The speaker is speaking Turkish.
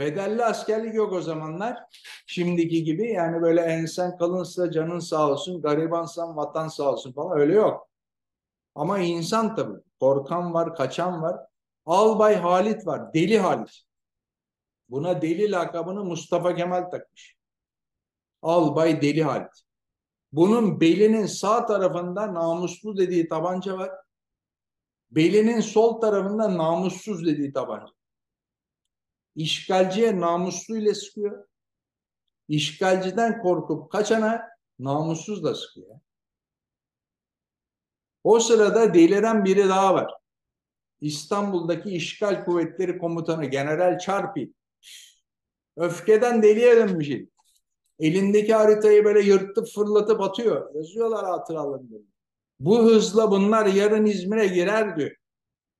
Bedelli askerlik yok o zamanlar. Şimdiki gibi yani böyle ensen kalınsa canın sağ olsun, garibansan vatan sağ olsun falan öyle yok. Ama insan tabii. Korkan var, kaçan var. Albay Halit var. Deli Halit. Buna deli lakabını Mustafa Kemal takmış. Albay Deli Halit. Bunun belinin sağ tarafında namuslu dediği tabanca var. Belinin sol tarafında namussuz dediği tabanca. İşgalciye namusluyla sıkıyor. İşgalciden korkup kaçana namussuzla sıkıyor. O sırada deliren biri daha var. İstanbul'daki işgal kuvvetleri komutanı General Çarpi. Öfkeden deliye dönmüş. Elindeki haritayı böyle yırtıp fırlatıp atıyor. Yazıyorlar hatıralarında. Bu hızla bunlar yarın İzmir'e girer diyor.